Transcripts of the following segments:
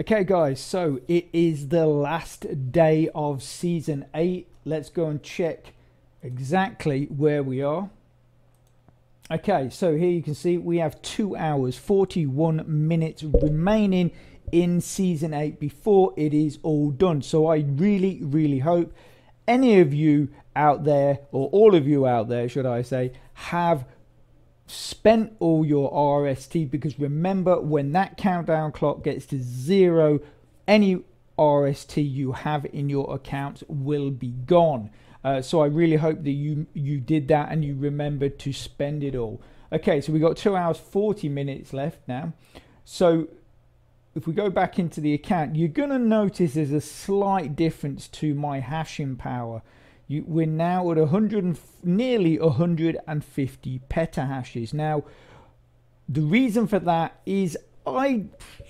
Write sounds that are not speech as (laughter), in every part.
Okay, guys, so it is the last day of season eight. Let's go and check exactly where we are. Okay, so here you can see we have two hours, 41 minutes remaining in season eight before it is all done. So I really, really hope any of you out there, or all of you out there, should I say, have spent all your RST because remember when that countdown clock gets to zero, any RST you have in your account will be gone. Uh, so I really hope that you you did that and you remembered to spend it all. Okay, so we got two hours 40 minutes left now. So if we go back into the account, you're going to notice there's a slight difference to my hashing power. You, we're now at 100 and, nearly 150 petahashes. Now, the reason for that is I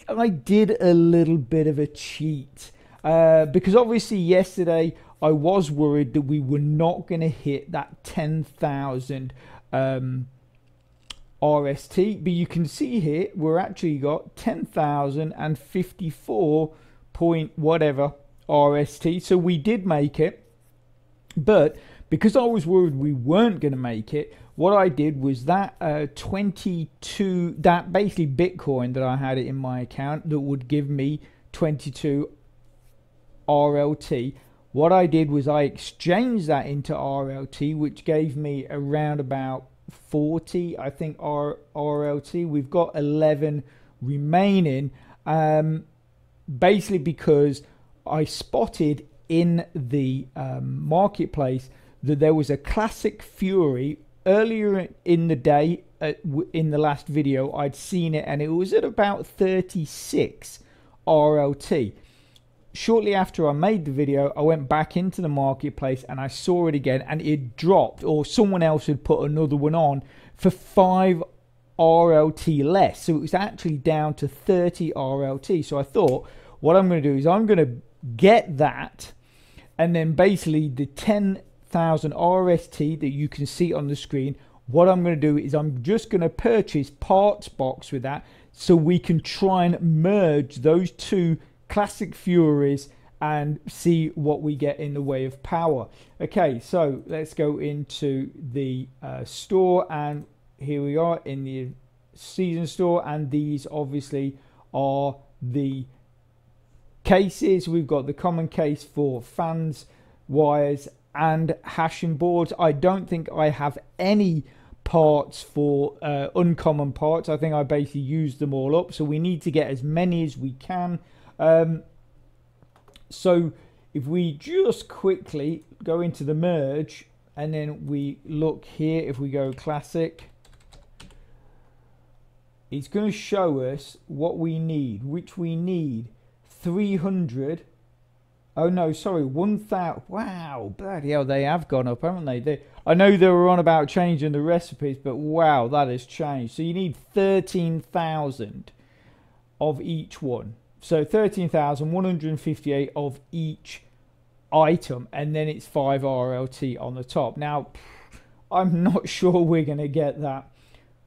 I did a little bit of a cheat uh, because obviously yesterday I was worried that we were not going to hit that 10,000 um, RST, but you can see here we're actually got 10,054 point whatever RST. So we did make it. But because I was worried we weren't going to make it, what I did was that uh, 22, that basically Bitcoin that I had it in my account that would give me 22 RLT. What I did was I exchanged that into RLT, which gave me around about 40, I think, R, RLT. We've got 11 remaining, um, basically because I spotted in the um, marketplace that there was a classic Fury earlier in the day. Uh, in the last video, I'd seen it and it was at about 36 RLT. Shortly after I made the video, I went back into the marketplace and I saw it again and it dropped, or someone else had put another one on for 5 RLT less. So it was actually down to 30 RLT. So I thought, what I'm going to do is I'm going to get that and then basically the 10,000 RST that you can see on the screen what I'm going to do is I'm just going to purchase parts box with that so we can try and merge those two classic Furies and see what we get in the way of power. Okay, so let's go into the uh, store and here we are in the season store and these obviously are the cases. We've got the common case for fans, wires, and hashing boards. I don't think I have any parts for uh, uncommon parts. I think I basically used them all up. So we need to get as many as we can. Um, so if we just quickly go into the merge and then we look here, if we go classic, it's going to show us what we need, which we need 300 oh no sorry 1000 wow bloody hell they have gone up haven't they? they i know they were on about changing the recipes but wow that has changed. So you need 13000 of each one. So 13158 of each item and then it's 5 rlt on the top. Now i'm not (laughs) sure we're going to get that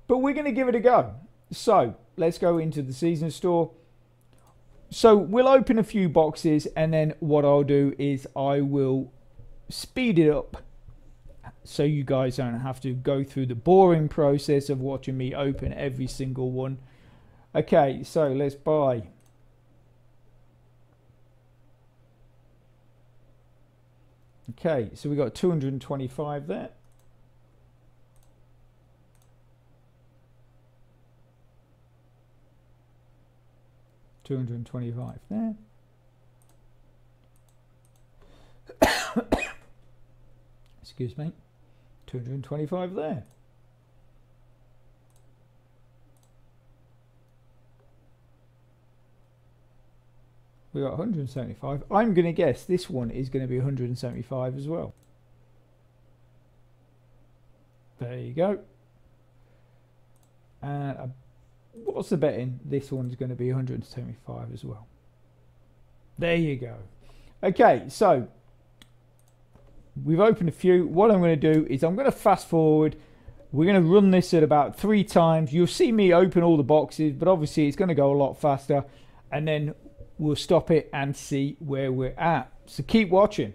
but we're going to give it a go. So let's go into the season store so we'll open a few boxes and then what I'll do is I will speed it up so you guys don't have to go through the boring process of watching me open every single one. Okay, so let's buy. Okay, so we got 225 there. 225 there. (coughs) Excuse me. 225 there. We got 175. I'm going to guess this one is going to be 175 as well. There you go. And a what's the betting? This one's going to be 175 as well. There you go. Okay, so we've opened a few. What I'm going to do is I'm going to fast forward. We're going to run this at about three times. You'll see me open all the boxes, but obviously it's going to go a lot faster. And then we'll stop it and see where we're at. So keep watching.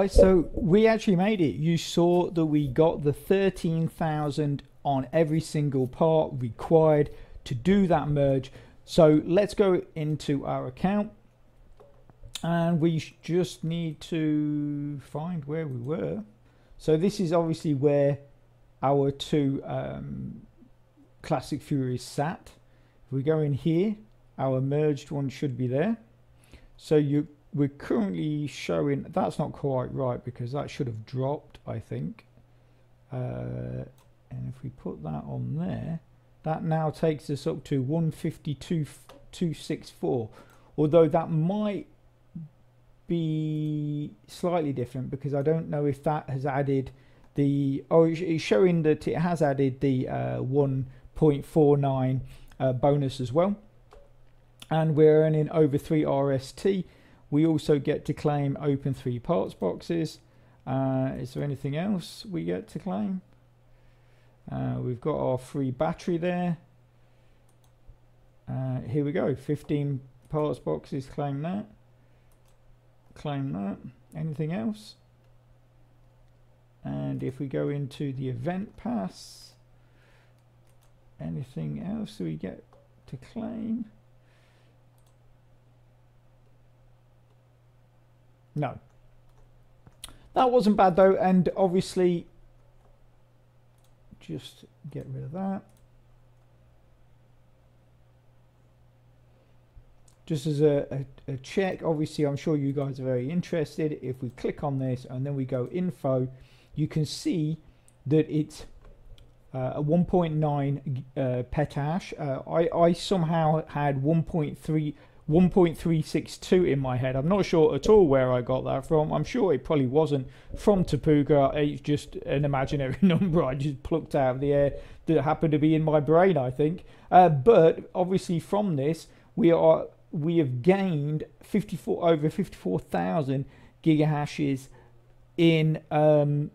Guys, so we actually made it. You saw that we got the 13,000 on every single part required to do that merge. So let's go into our account and we just need to find where we were. So this is obviously where our two um, Classic Furies sat. If we go in here, our merged one should be there. So you we're currently showing that's not quite right because that should have dropped I think. Uh, and if we put that on there that now takes us up to 152.264 although that might be slightly different because I don't know if that has added the oh it's showing that it has added the uh, 1.49 uh, bonus as well. And we're earning over 3 RST we also get to claim open three parts boxes. Uh, is there anything else we get to claim? Uh, we've got our free battery there. Uh, here we go, 15 parts boxes, claim that. Claim that. Anything else? And if we go into the event pass, anything else we get to claim? No. That wasn't bad though, and obviously, just get rid of that. Just as a, a, a, check, obviously I'm sure you guys are very interested. If we click on this and then we go info, you can see that it's uh, a 1.9 uh, petahash. Uh, I, I somehow had 1.3 1.362 in my head. I'm not sure at all where I got that from. I'm sure it probably wasn't from Tapuga. It's just an imaginary (laughs) number I just plucked out of the air that happened to be in my brain, I think. Uh, but obviously from this, we are we have gained 54 over 54,000 gigahashes in um,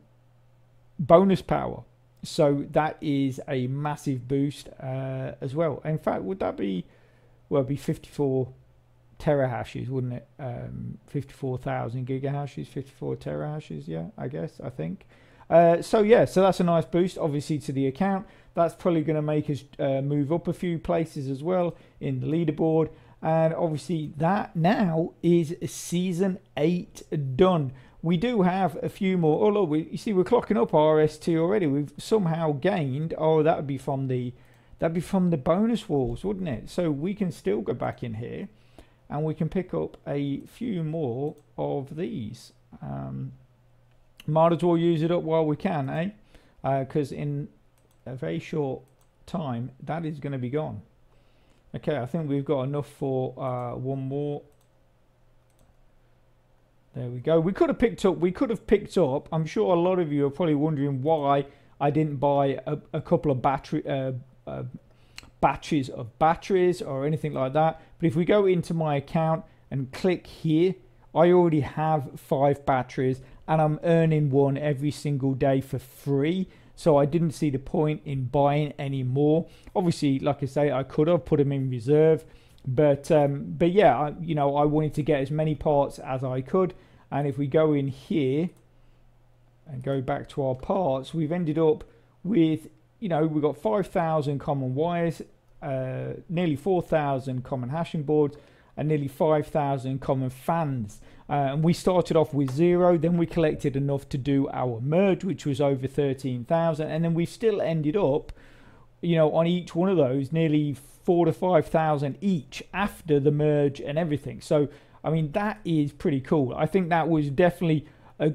bonus power. So that is a massive boost uh, as well. In fact, would that be well, it'd be 54 terahashes, wouldn't it? Um, 54,000 gigahashes, 54 terahashes, yeah, I guess, I think. Uh, so yeah, so that's a nice boost, obviously, to the account. That's probably going to make us uh, move up a few places as well in the leaderboard. And obviously, that now is season eight done. We do have a few more. Oh look, we, you see, we're clocking up RST already. We've somehow gained. Oh, that would be from the that'd be from the bonus walls, wouldn't it? So we can still go back in here and we can pick up a few more of these. Um, might as well use it up while we can, eh? Because uh, in a very short time, that is going to be gone. Okay, I think we've got enough for uh, one more. There we go. We could have picked up. We could have picked up. I'm sure a lot of you are probably wondering why I didn't buy a, a couple of battery uh, uh, batches of batteries or anything like that. But if we go into my account and click here, I already have five batteries and I'm earning one every single day for free. So I didn't see the point in buying any more. Obviously, like I say, I could have put them in reserve, but um, but yeah, I, you know, I wanted to get as many parts as I could. And if we go in here and go back to our parts, we've ended up with you know we've got 5,000 common wires, uh, nearly 4,000 common hashing boards and nearly 5,000 common fans. Uh, and we started off with zero, then we collected enough to do our merge, which was over 13,000. And then we've still ended up, you know, on each one of those, nearly four to 5,000 each after the merge and everything. So, I mean, that is pretty cool. I think that was definitely a,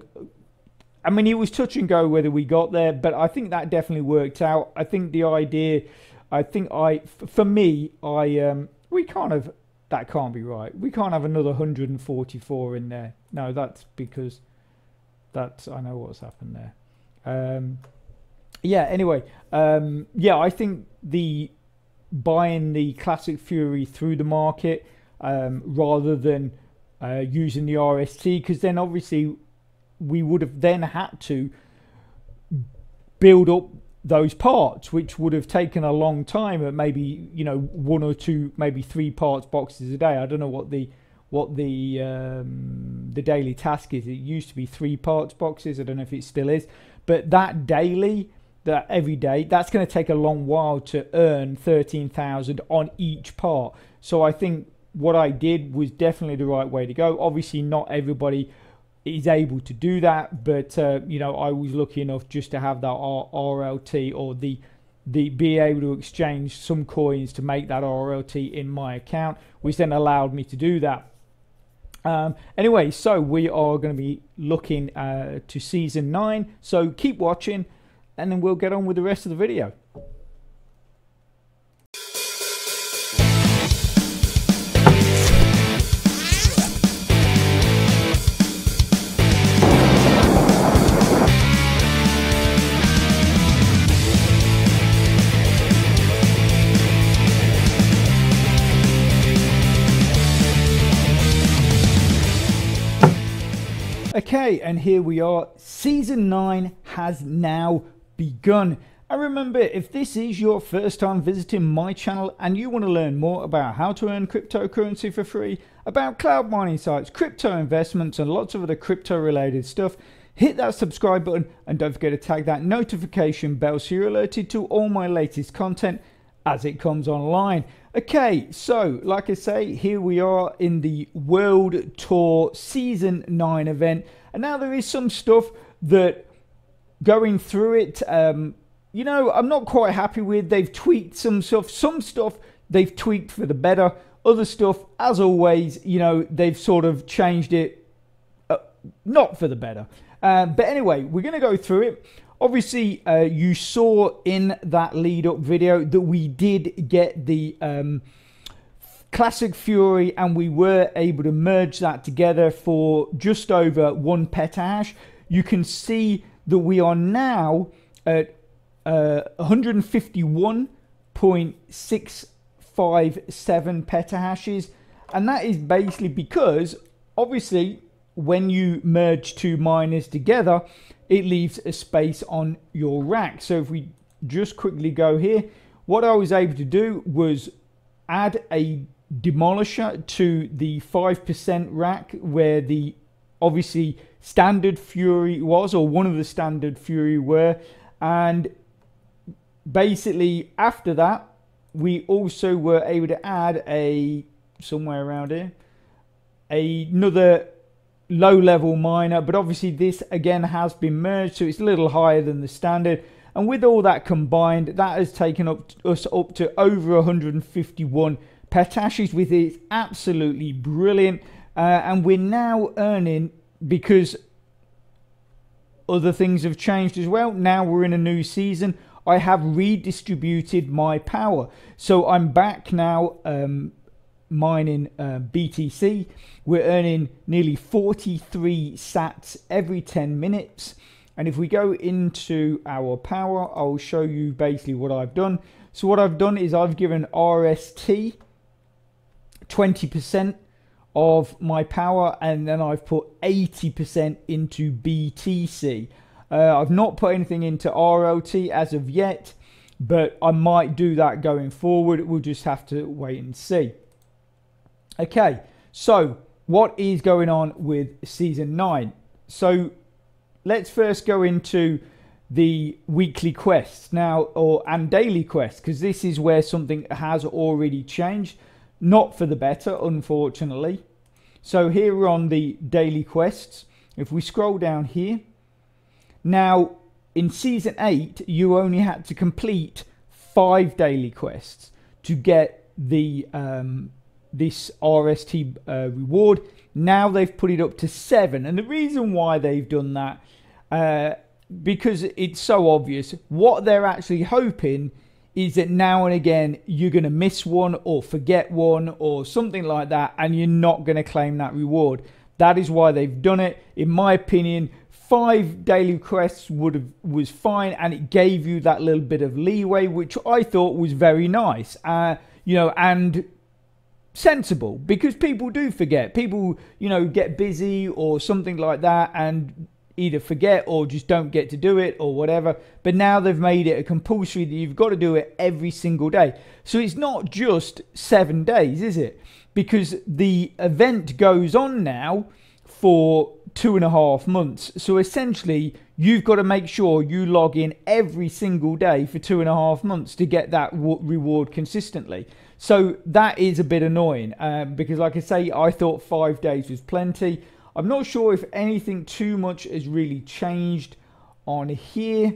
I mean, it was touch and go whether we got there, but I think that definitely worked out. I think the idea I think I, for me, I um, we can't have that can't be right. We can't have another 144 in there. No, that's because that's I know what's happened there. Um, yeah. Anyway, um, yeah, I think the buying the classic Fury through the market um, rather than uh, using the RST because then obviously we would have then had to build up those parts, which would have taken a long time at maybe you know one or two, maybe three parts boxes a day. I don't know what the what the um, the daily task is. It used to be three parts boxes. I don't know if it still is, but that daily, that every day, that's going to take a long while to earn thirteen thousand on each part. So I think what I did was definitely the right way to go. Obviously, not everybody is able to do that, but uh, you know I was lucky enough just to have that R- RLT or the the be able to exchange some coins to make that RLT in my account, which then allowed me to do that. Um, anyway, so we are going to be looking uh, to season nine. So keep watching, and then we'll get on with the rest of the video. Okay, and here we are. Season 9 has now begun. And remember, if this is your first time visiting my channel and you want to learn more about how to earn cryptocurrency for free, about cloud mining sites, crypto investments, and lots of other crypto related stuff, hit that subscribe button and don't forget to tag that notification bell so you're alerted to all my latest content as it comes online. Okay, so like I say, here we are in the World Tour Season 9 event. And now there is some stuff that going through it, um, you know, I'm not quite happy with. They've tweaked some stuff. Some stuff they've tweaked for the better. Other stuff, as always, you know, they've sort of changed it uh, not for the better. Uh, but anyway, we're going to go through it. Obviously, uh, you saw in that lead up video that we did get the um, Classic Fury and we were able to merge that together for just over one petahash. You can see that we are now at uh, 151.657 petahashes, and that is basically because obviously when you merge two miners together, it leaves a space on your rack. So if we just quickly go here, what I was able to do was add a demolisher to the 5% rack where the obviously standard fury was or one of the standard fury were. And basically after that we also were able to add a somewhere around here another low level miner. But obviously this again has been merged so it's a little higher than the standard. And with all that combined that has taken up us up to over 151 Petahashes with it absolutely brilliant. Uh, and we're now earning because other things have changed as well. Now we're in a new season. I have redistributed my power. So I'm back now um, mining uh, BTC. We're earning nearly 43 sats every 10 minutes. And if we go into our power, I'll show you basically what I've done. So what I've done is I've given RST 20% of my power and then I've put 80% into BTC. Uh, I've not put anything into RLT as of yet, but I might do that going forward. We'll just have to wait and see. Okay, so what is going on with season 9? So let's first go into the weekly quests now or and daily quests because this is where something has already changed not for the better, unfortunately. So here we're on the daily quests. If we scroll down here, now in season 8, you only had to complete five daily quests to get the um, this RST uh, reward. Now they've put it up to seven, and the reason why they've done that, uh, because it's so obvious. What they're actually hoping is that now and again you're going to miss one or forget one or something like that and you're not going to claim that reward. That is why they've done it. In my opinion, five daily quests would have was fine and it gave you that little bit of leeway which I thought was very nice. Uh, you know, and sensible because people do forget. People, you know, get busy or something like that and either forget or just don't get to do it or whatever. But now they've made it a compulsory that you've got to do it every single day. So it's not just seven days, is it? Because the event goes on now for two and a half months. So essentially, you've got to make sure you log in every single day for two and a half months to get that reward consistently. So that is a bit annoying um, because, like I say, I thought five days was plenty. I'm not sure if anything too much has really changed on here.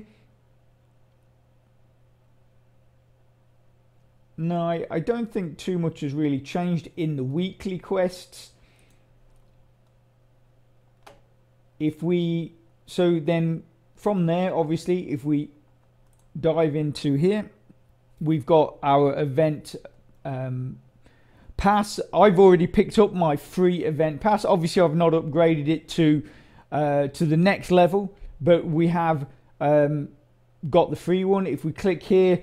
No, I, don't think too much has really changed in the weekly quests. If we, so then from there, obviously, if we dive into here, we've got our event um, pass. I've already picked up my free event pass. Obviously, I've not upgraded it to uh, to the next level, but we have um, got the free one. If we click here,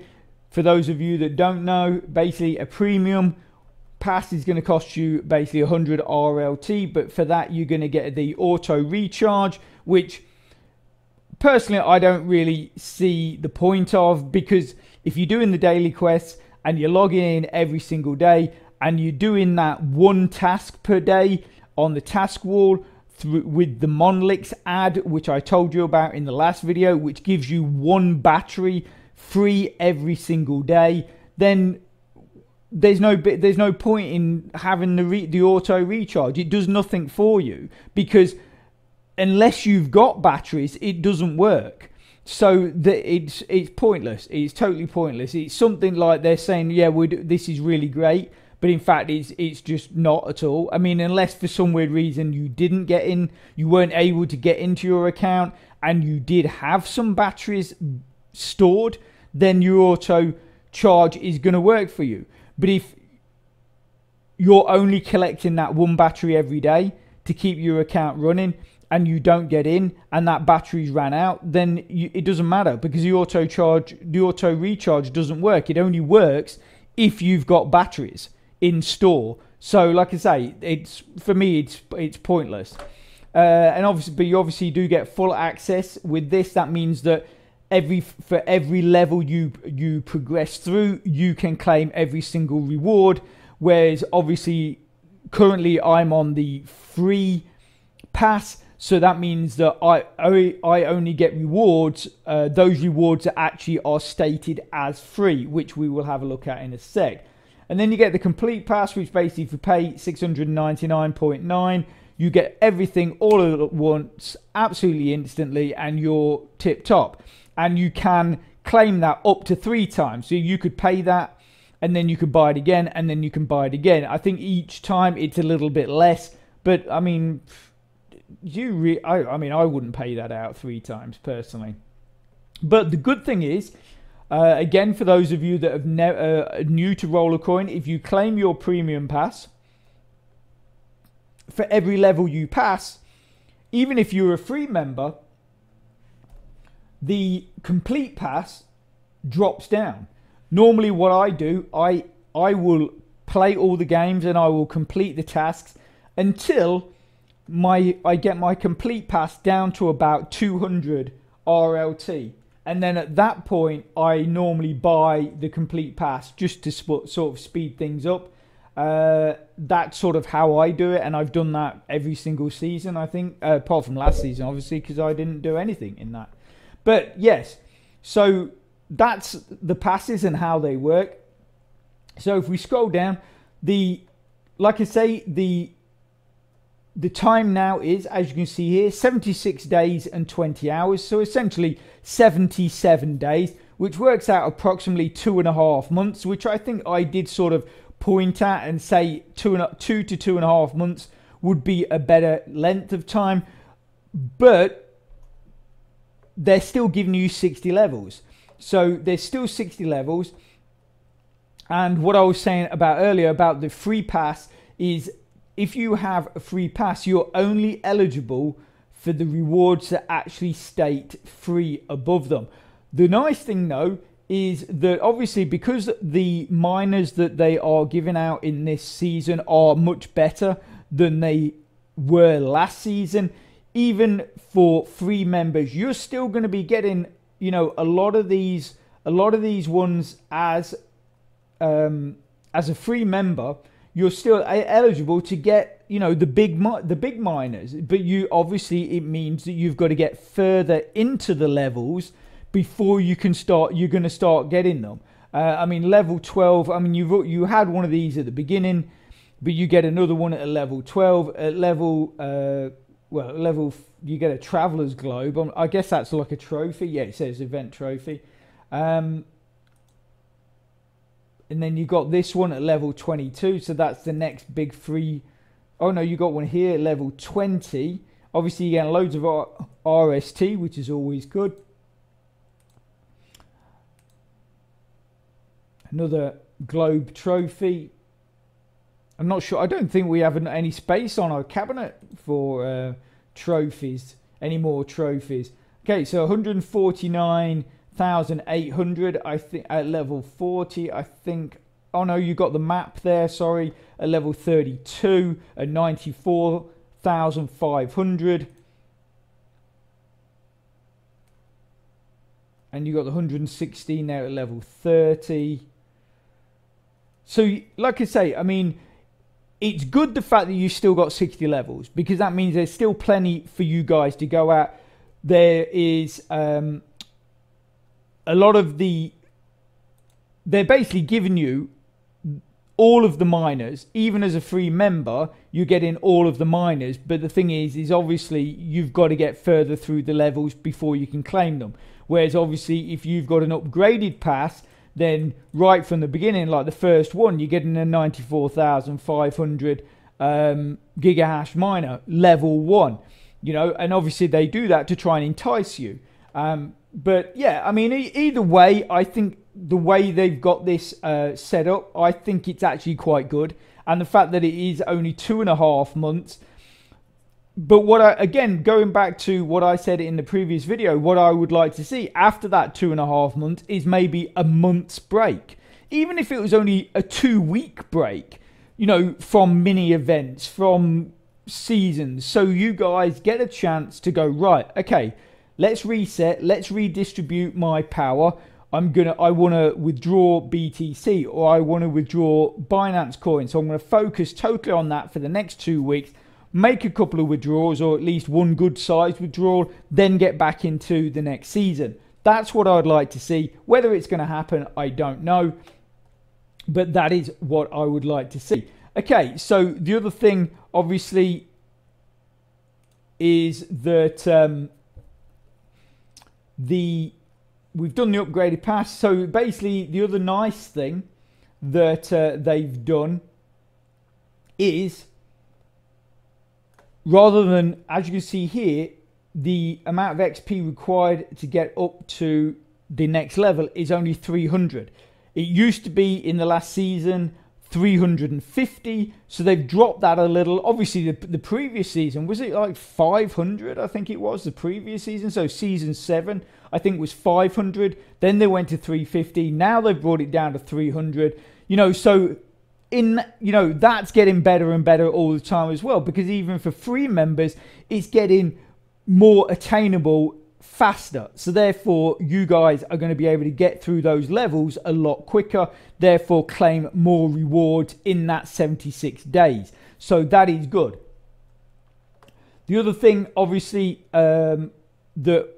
for those of you that don't know, basically a premium pass is going to cost you basically 100 RLT, but for that you're going to get the auto recharge, which personally I don't really see the point of because if you're doing the daily quests and you're logging in every single day and you're doing that one task per day on the task wall through, with the Monlix ad, which I told you about in the last video, which gives you one battery free every single day, then there's no there's no point in having the re, the auto recharge. It does nothing for you because unless you've got batteries, it doesn't work. So that it's it's pointless. It's totally pointless. It's something like they're saying, yeah, we this is really great, but in fact it's it's just not at all. I mean, unless for some weird reason you didn't get in, you weren't able to get into your account, and you did have some batteries stored, then your auto charge is going to work for you. But if you're only collecting that one battery every day to keep your account running and you don't get in and that battery's ran out, then you, it doesn't matter because the auto charge, the auto recharge doesn't work. It only works if you've got batteries in store. So, like I say, it's for me, it's it's pointless. Uh, and obviously, but you obviously do get full access with this. That means that every for every level you you progress through, you can claim every single reward. Whereas, obviously, currently I'm on the free pass. So that means that I I only get rewards. Uh, those rewards actually are stated as free, which we will have a look at in a sec. And then you get the complete pass, which basically if you pay 699.9, you get everything all at once, absolutely instantly, and you're tip top. And you can claim that up to three times. So you could pay that, and then you could buy it again, and then you can buy it again. I think each time it's a little bit less, but I mean, you re- I, I mean, I wouldn't pay that out three times personally. But the good thing is, uh, again, for those of you that have ne- uh, new to Rollercoin, if you claim your premium pass, for every level you pass, even if you're a free member, the complete pass drops down. Normally, what I do, I I will play all the games and I will complete the tasks until my I get my complete pass down to about 200 RLT and then at that point I normally buy the complete pass just to sort of speed things up. Uh, that's sort of how I do it, and I've done that every single season. I think, uh, apart from last season, obviously, because I didn't do anything in that. But yes, so that's the passes and how they work. So if we scroll down, the like I say, the the time now is, as you can see here, 76 days and 20 hours. So essentially 77 days, which works out approximately two and a half months, which I think I did sort of point at and say two, and, two to two and a half months would be a better length of time. But they're still giving you 60 levels. So there's still 60 levels. And what I was saying about earlier about the free pass is if you have a free pass, you're only eligible for the rewards that actually state free above them. The nice thing though is that obviously because the miners that they are giving out in this season are much better than they were last season, even for free members, you're still going to be getting, you know, a lot of these, a lot of these ones as, um, as a free member. You're still eligible to get, you know, the big the big miners, but you obviously it means that you've got to get further into the levels before you can start. You're going to start getting them. Uh, I mean, level 12. I mean, you you had one of these at the beginning, but you get another one at a level 12. At level uh, well, level you get a traveler's globe. Um, I guess that's like a trophy. Yeah, it says event trophy. Um, and then you got this one at level 22, so that's the next big free. Oh no, you got one here level 20. Obviously, you get loads of R RST, which is always good. Another globe trophy. I'm not sure. I don't think we have any space on our cabinet for uh, trophies, any more trophies. Okay, so 149,800, I think, at level 40, I think. Oh no, you got the map there, sorry, at level 32, at 94,500. And you got the 116 there at level 30. So, like I say, I mean, it's good the fact that you still got 60 levels because that means there's still plenty for you guys to go at. There is um, a lot of the. They're basically giving you all of the miners, even as a free member, you're getting all of the miners. But the thing is, is obviously you've got to get further through the levels before you can claim them. Whereas obviously, if you've got an upgraded pass, then right from the beginning, like the first one, you're getting a 94,500 um, gigahash miner, level one, you know, and obviously they do that to try and entice you. Um, but yeah, I mean, either way, I think the way they've got this uh, set up, I think it's actually quite good. And the fact that it is only two and a half months but what I again going back to what I said in the previous video, what I would like to see after that two and a half months is maybe a month's break, even if it was only a two week break, you know, from mini events, from seasons, so you guys get a chance to go right. Okay, let's reset, let's redistribute my power. I'm gonna I want to withdraw BTC or I want to withdraw Binance Coin, so I'm going to focus totally on that for the next two weeks make a couple of withdrawals or at least one good size withdrawal, then get back into the next season. That's what I'd like to see. Whether it's going to happen, I don't know. But that is what I would like to see. Okay, so the other thing, obviously, is that um, the we've done the upgraded pass. So basically, the other nice thing that uh, they've done is rather than, as you can see here, the amount of XP required to get up to the next level is only 300. It used to be in the last season 350, so they've dropped that a little. Obviously, the, the previous season was it like 500? I think it was the previous season. So season seven, I think was 500. Then they went to 350. Now they've brought it down to 300. You know, so in you know that's getting better and better all the time as well because even for free members it's getting more attainable faster. So therefore you guys are going to be able to get through those levels a lot quicker therefore claim more rewards in that 76 days. So that is good. The other thing obviously um, that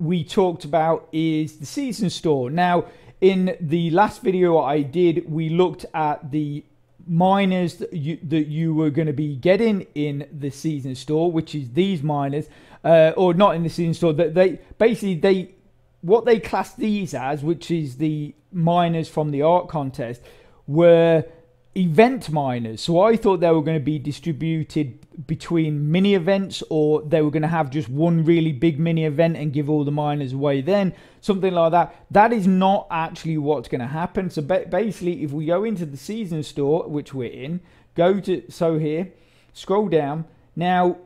we talked about is the season store. Now in the last video I did, we looked at the miners that you, that you were going to be getting in the season store, which is these miners, uh, or not in the season store. That they basically they what they class these as, which is the miners from the art contest, were event miners. So I thought they were going to be distributed between mini events or they were going to have just one really big mini event and give all the miners away then, something like that. That is not actually what's going to happen. So basically, if we go into the season store, which we're in, go to, so here, scroll down. Now,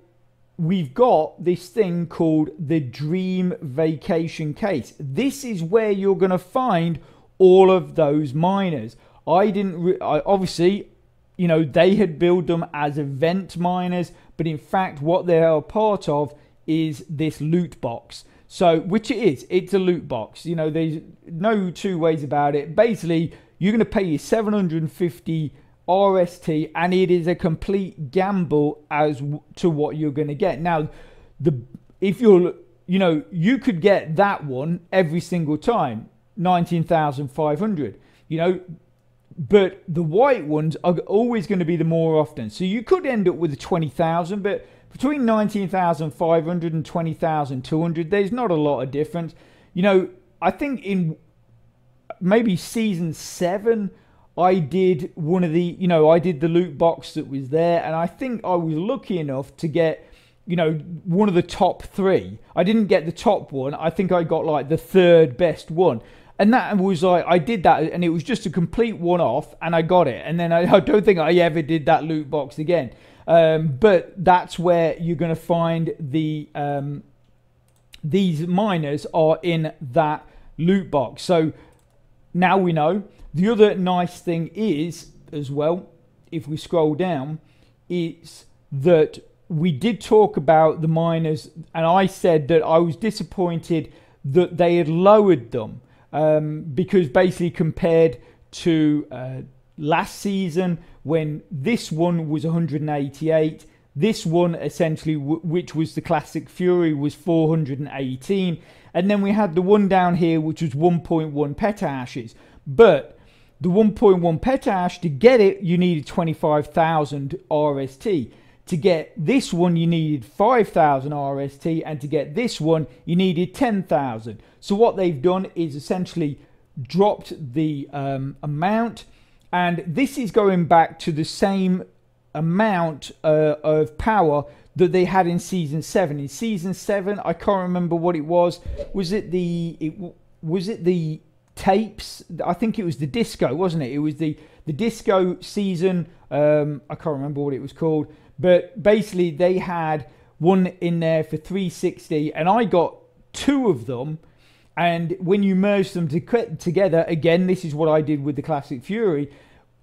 we've got this thing called the Dream Vacation Case. This is where you're going to find all of those miners. I didn't. I, obviously, you know, they had billed them as event miners, but in fact, what they are part of is this loot box. So, which it is, it's a loot box. You know, there's no two ways about it. Basically, you're going to pay your 750 RST, and it is a complete gamble as to what you're going to get. Now, the if you're, you know, you could get that one every single time, 19,500. You know, but the white ones are always going to be the more often. So you could end up with 20,000, but between 19,500 and 20,200, there's not a lot of difference. You know, I think in maybe season seven, I did one of the, you know, I did the loot box that was there, and I think I was lucky enough to get, you know, one of the top three. I didn't get the top one. I think I got like the third best one. And that was like, I did that, and it was just a complete one off, and I got it. And then I, (laughs) I don't think I ever did that loot box again. Um, but that's where you're going to find the um, these miners are in that loot box. So now we know. The other nice thing is as well, if we scroll down, is that we did talk about the miners, and I said that I was disappointed that they had lowered them um, because basically compared to uh, last season when this one was 188 this one essentially which was the classic fury was 418 and then we had the one down here which was 1.1 petahashes but the 1.1 petahash to get it you needed 25,000 RST to get this one you needed 5,000 RST and to get this one you needed 10,000 so what they've done is essentially dropped the um, amount and this is going back to the same amount uh, of power that they had in season seven. In season seven, I can't remember what it was. Was it the it, was it the tapes? I think it was the disco, wasn't it? It was the the disco season. Um, I can't remember what it was called, but basically they had one in there for 360, and I got two of them and when you merge them to, together, again, this is what I did with the Classic Fury.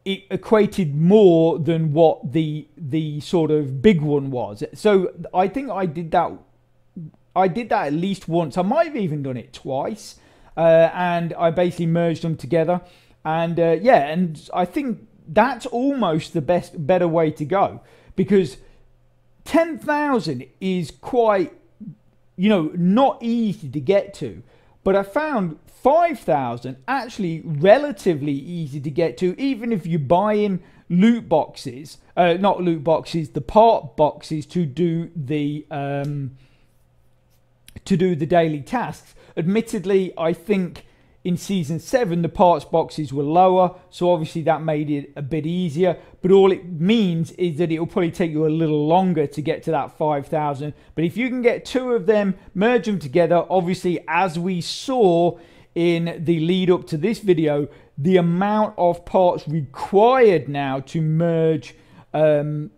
It equated more than what the the sort of big one was. So I think I did that. I did that at least once. I might have even done it twice, uh, and I basically merged them together. And uh, yeah, and I think that's almost the best, better way to go because ten thousand is quite, you know, not easy to get to. But I found 5,000 actually relatively easy to get to, even if you're buying loot boxes, uh, not loot boxes, the part boxes to do the um, to do the daily tasks. Admittedly, I think in season 7 the parts boxes were lower so obviously that made it a bit easier. But all it means is that it will probably take you a little longer to get to that 5000 but if you can get two of them merge them together obviously as we saw in the lead up to this video the amount of parts required now to merge um,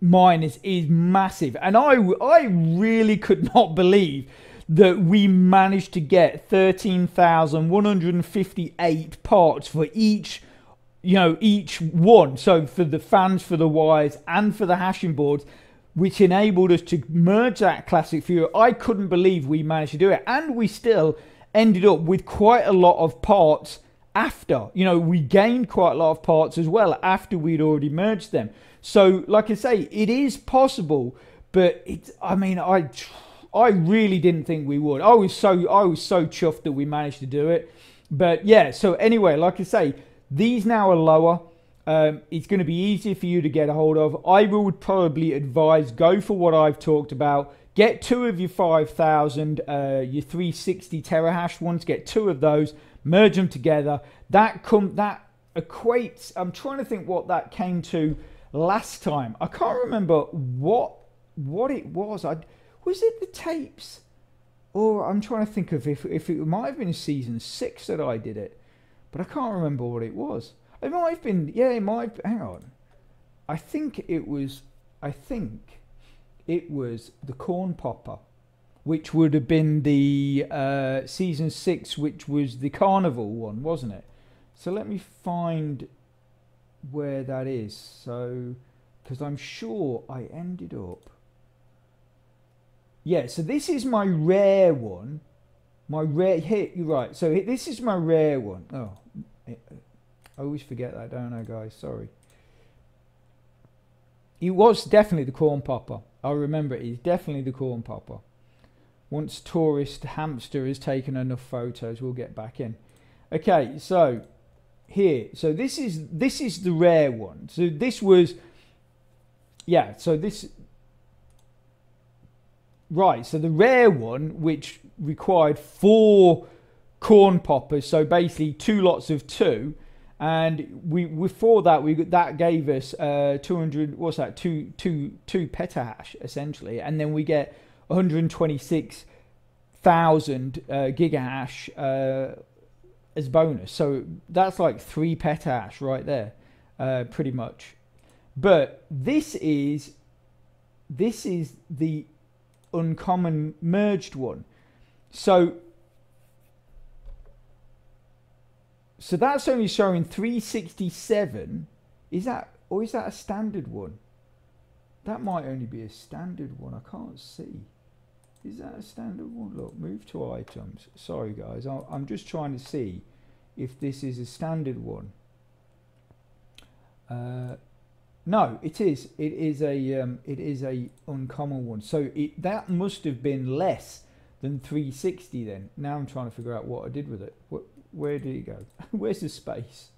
miners is massive. And I, I really could not believe that we managed to get 13,158 parts for each you know each one. So for the fans for the wires and for the hashing boards which enabled us to merge that classic fury i couldn't believe we managed to do it. And we still ended up with quite a lot of parts after. You know we gained quite a lot of parts as well after we'd already merged them. So like i say it is possible but it's i mean i I really didn't think we would. I was so I was so chuffed that we managed to do it. But yeah, so anyway, like I say, these now are lower. Um, it's going to be easier for you to get a hold of. I would probably advise go for what I've talked about. Get two of your 5,000, uh, your 360 terahash ones. Get two of those. Merge them together. That come that equates. I'm trying to think what that came to last time. I can't remember what what it was. I was it the tapes? Or I'm trying to think of if, if it might have been season six that I did it, but I can't remember what it was. It might have been, yeah, it might. Have, hang on, I think it was. I think it was the corn popper, which would have been the uh, season six, which was the carnival one, wasn't it? So let me find where that is. So, because I'm sure I ended up Yeah, so this is my rare one. My rare hit, you're right. So this is my rare one. Oh, uh, I always forget that, don't I, guys? Sorry. It was definitely the corn popper. I remember it. It's definitely the corn popper. Once tourist hamster has taken enough photos, we'll get back in. Okay, so here, so this is this is the rare one. So this was, yeah. So this, right. So the rare one, which required four corn poppers, so basically two lots of two, and we before that we that gave us uh 200 what's that two two two petahash essentially and then we get 126,000 uh, gigahash uh, as bonus so that's like three petahash right there uh, pretty much but this is this is the uncommon merged one so So that's only showing 367. Is that, or is that a standard one? That might only be a standard one. I can't see. Is that a standard one? Look, move to items. Sorry, guys. I'm just trying to see if this is a standard one. Uh, no, it is. It is a um, it is a uncommon one. So it that must have been less than 360 then. Now I'm trying to figure out what I did with it. What where did it go? (laughs) Where's the space?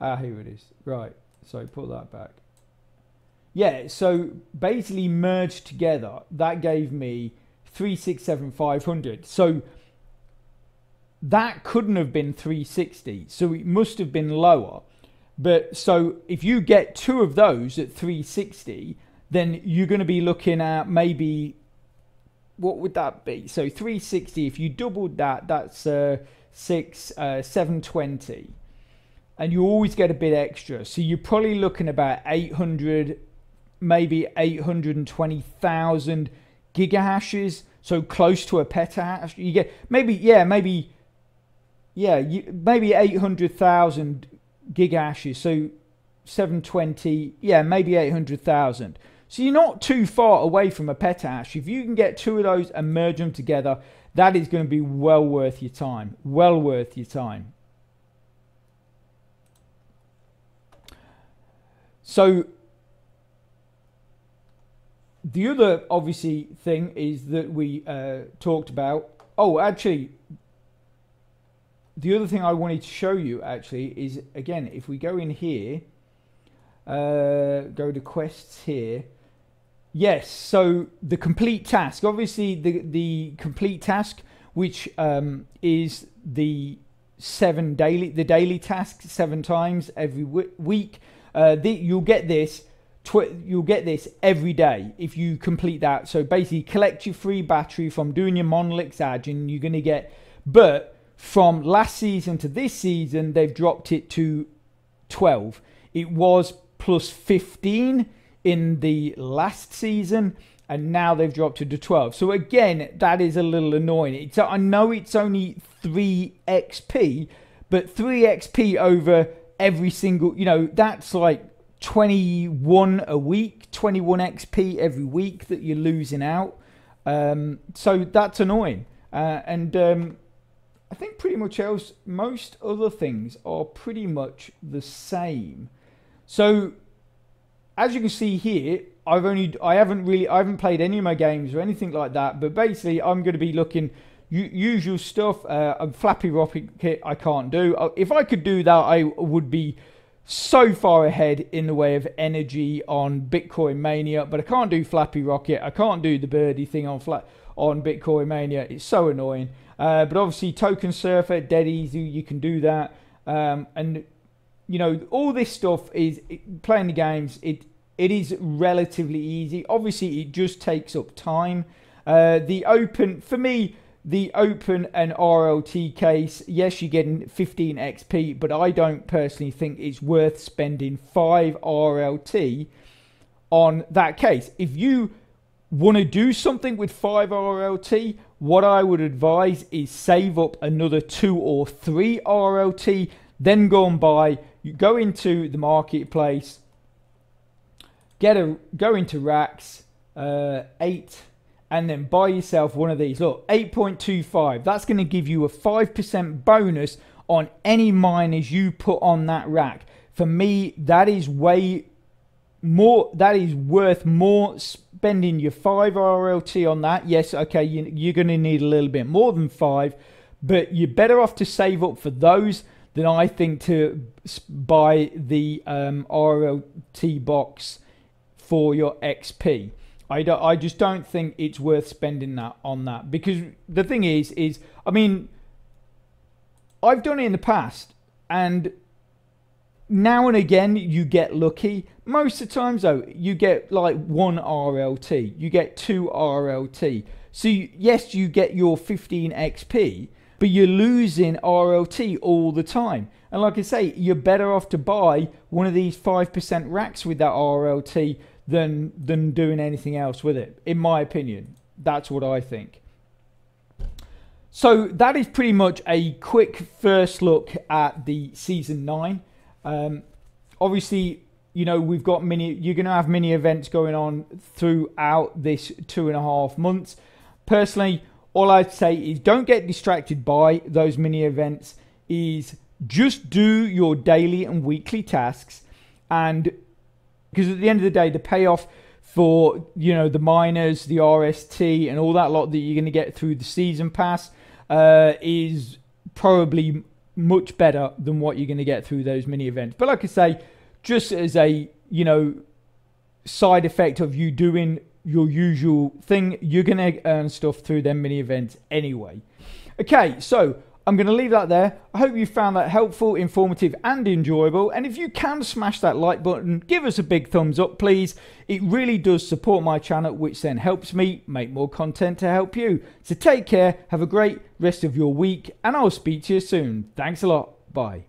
Ah, here it is. Right. So put that back. Yeah, so basically merged together, that gave me 367,500. So that couldn't have been 360. So it must have been lower. But so if you get two of those at 360, then you're going to be looking at maybe what would that be? So 360, if you doubled that, that's uh, six, uh, 720. And you always get a bit extra. So you're probably looking about 800, maybe 820,000 gigahashes. So close to a petahash. You get maybe, yeah, maybe, yeah, you, maybe 800,000 gigahashes. So 720, yeah, maybe 800,000. So you're not too far away from a petahash. If you can get two of those and merge them together, that is going to be well worth your time. Well worth your time. So the other obviously thing is that we uh, talked about. Oh, actually, the other thing I wanted to show you actually is again if we go in here, uh, go to quests here Yes, so the complete task, obviously the the complete task, which um, is the seven daily, the daily task seven times every week. Uh, the, you'll get this. you'll get this every day if you complete that. So basically, collect your free battery from doing your Monolix and You're gonna get, but from last season to this season, they've dropped it to 12. It was plus 15 in the last season and now they've dropped it to 12. So again, that is a little annoying. It's I know it's only 3 XP, but 3 XP over every single, you know, that's like 21 a week, 21 XP every week that you're losing out. Um, so that's annoying. Uh, and um, I think pretty much else, most other things are pretty much the same. So as you can see here, I've only I haven't really I haven't played any of my games or anything like that. But basically, I'm going to be looking usual stuff. Uh, flappy rocket I can't do. Uh, if I could do that, I would be so far ahead in the way of energy on Bitcoin Mania. But I can't do flappy rocket. I can't do the birdie thing on flat on Bitcoin Mania. It's so annoying. Uh, but obviously, token surfer dead easy. You can do that. Um, and you know, all this stuff is playing the games. It it is relatively easy. Obviously, it just takes up time. Uh, the open for me, the open and RLT case. Yes, you're getting 15 XP, but I don't personally think it's worth spending five RLT on that case. If you want to do something with 5 RLT, what I would advise is save up another 2 or 3 RLT, then go and buy you go into the marketplace, get a go into racks, uh, eight and then buy yourself one of these. Look, 8.25. That's going to give you a 5% bonus on any miners you put on that rack. For me, that is way more that is worth more spending your 5 RLT on that. Yes, okay, you, you're going to need a little bit more than 5, but you're better off to save up for those than I think to buy the um, RLT box for your XP. I, don't, I just don't think it's worth spending that on that because the thing is is I mean I've done it in the past and now and again you get lucky. Most of the times though, you get like one RLT, you get two RLT. So you, yes, you get your 15 XP, but you're losing RLT all the time. And like I say, you're better off to buy one of these 5% racks with that RLT than than doing anything else with it. In my opinion, that's what I think. So that is pretty much a quick first look at the season nine. Um, obviously, you know we've got many. You're going to have mini events going on throughout this two and a half months. Personally, all I'd say is don't get distracted by those mini events. Is just do your daily and weekly tasks and because at the end of the day, the payoff for you know the miners, the RST, and all that lot that you're going to get through the season pass uh, is probably much better than what you're going to get through those mini events. But like I say, just as a you know side effect of you doing your usual thing, you're going to earn stuff through them mini events anyway. Okay, so I'm going to leave that there. I hope you found that helpful, informative, and enjoyable. And if you can smash that like button, give us a big thumbs up, please. It really does support my channel, which then helps me make more content to help you. So take care, have a great rest of your week, and I'll speak to you soon. Thanks a lot. Bye.